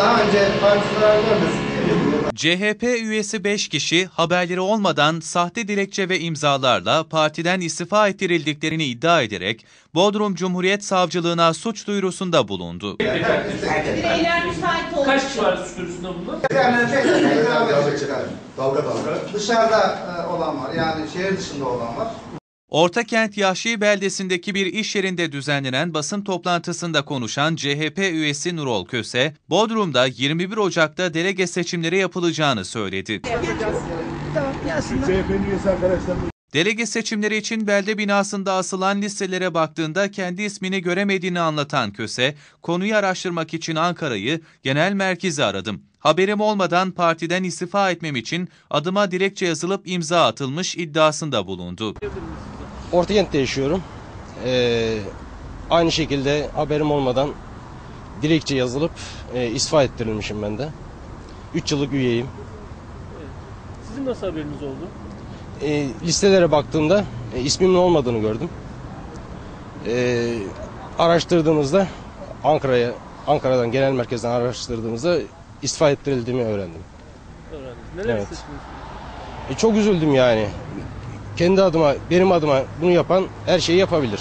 daha önce parti zarar görmesin diye. CHP üyesi 5 kişi haberleri olmadan sahte dilekçe ve imzalarla partiden istifa ettirildiklerini iddia ederek Bodrum Cumhuriyet Savcılığına suç duyurusunda bulundu. Bireyler müsait olduğu Kaç kişi var suç duyurusunda? Yani. Dalga dalga. Dışarıda e, olan var yani şehir dışında olan var. Ortakent Yahşi beldesindeki bir iş yerinde düzenlenen basın toplantısında konuşan CHP üyesi Nurol Köse, Bodrum'da 21 Ocak'ta delege seçimleri yapılacağını söyledi. CHP'nin üyesi arkadaşlar Delege seçimleri için belde binasında asılan listelere baktığında kendi ismini göremediğini anlatan Köse, konuyu araştırmak için Ankara'yı genel merkezi aradım. Haberim olmadan partiden istifa etmem için adıma dilekçe yazılıp imza atılmış iddiasında bulundu. Ortakent'te yaşıyorum. Ee, aynı şekilde haberim olmadan dilekçe yazılıp e, istifa ettirilmişim ben de. 3 yıllık üyeyim. Sizin nasıl haberiniz oldu? E, listelere baktığımda e, ismimin olmadığını gördüm. E, araştırdığımızda Ankara'ya Ankara'dan genel merkezden araştırdığımızda istifa ettirildiğimi öğrendim. Öğrendiniz. Neler Evet. E, çok üzüldüm yani. Kendi adıma, benim adıma bunu yapan her şeyi yapabilir.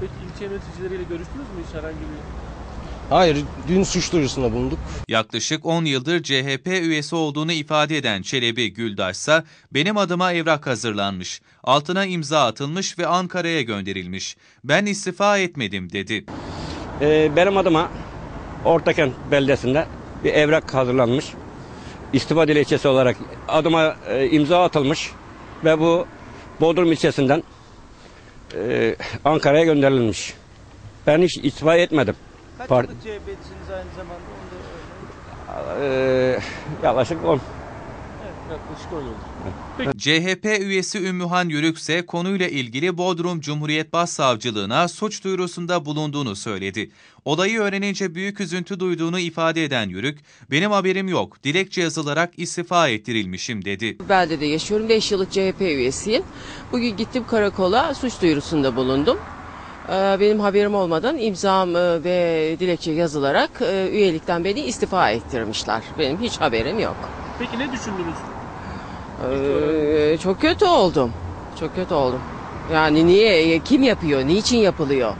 Peki ilçe yöneticileriyle görüştünüz mü hiç herhangi bir... Hayır, dün suç duyurusunda bulunduk. Yaklaşık 10 yıldır CHP üyesi olduğunu ifade eden Çelebi Güldaş ise benim adıma evrak hazırlanmış, altına imza atılmış ve Ankara'ya gönderilmiş. Ben istifa etmedim dedi. Ee, benim adıma Ortakent beldesinde bir evrak hazırlanmış. İstifa dilekçesi olarak adıma e, imza atılmış ve bu Bodrum ilçesinden e, Ankara'ya gönderilmiş. Ben hiç istifa etmedim. Kaç Par- yıllık CHP'lisiniz aynı zamanda? Onu da Ee, yaklaşık 10. Yaklaşık 10 yıldır. CHP üyesi Ümmühan Yörük ise konuyla ilgili Bodrum Cumhuriyet Başsavcılığına suç duyurusunda bulunduğunu söyledi. Olayı öğrenince büyük üzüntü duyduğunu ifade eden Yörük, benim haberim yok, dilekçe yazılarak istifa ettirilmişim dedi. beldede yaşıyorum. 5 yıllık CHP üyesiyim. Bugün gittim karakola suç duyurusunda bulundum. Ee, Benim haberim olmadan imzam e, ve dilekçe yazılarak e, üyelikten beni istifa ettirmişler. Benim hiç haberim yok. Peki ne düşündünüz? Ee, Çok kötü oldum. Çok kötü oldum. Yani niye, kim yapıyor, niçin yapılıyor?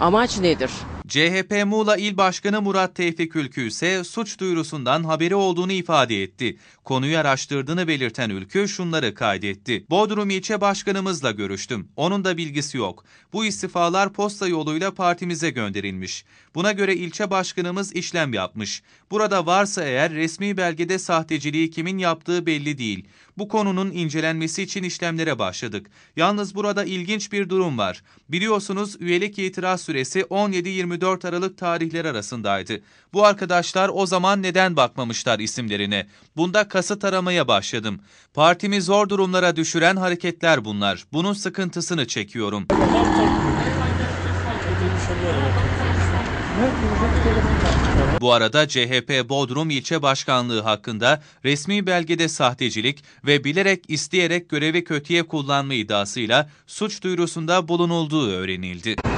Amaç nedir? CHP Muğla İl Başkanı Murat Tevfik Ülkü ise suç duyurusundan haberi olduğunu ifade etti. Konuyu araştırdığını belirten Ülkü şunları kaydetti. Bodrum ilçe başkanımızla görüştüm. Onun da bilgisi yok. Bu istifalar posta yoluyla partimize gönderilmiş. Buna göre ilçe başkanımız işlem yapmış. Burada varsa eğer resmi belgede sahteciliği kimin yaptığı belli değil. Bu konunun incelenmesi için işlemlere başladık. Yalnız burada ilginç bir durum var. Biliyorsunuz üyelik itiraz süresi 17-24 Aralık tarihleri arasındaydı. Bu arkadaşlar o zaman neden bakmamışlar isimlerine? Bunda kasıt aramaya başladım. Partimi zor durumlara düşüren hareketler bunlar. Bunun sıkıntısını çekiyorum. Bu arada CHP Bodrum İlçe Başkanlığı hakkında resmi belgede sahtecilik ve bilerek isteyerek görevi kötüye kullanma iddiasıyla suç duyurusunda bulunulduğu öğrenildi.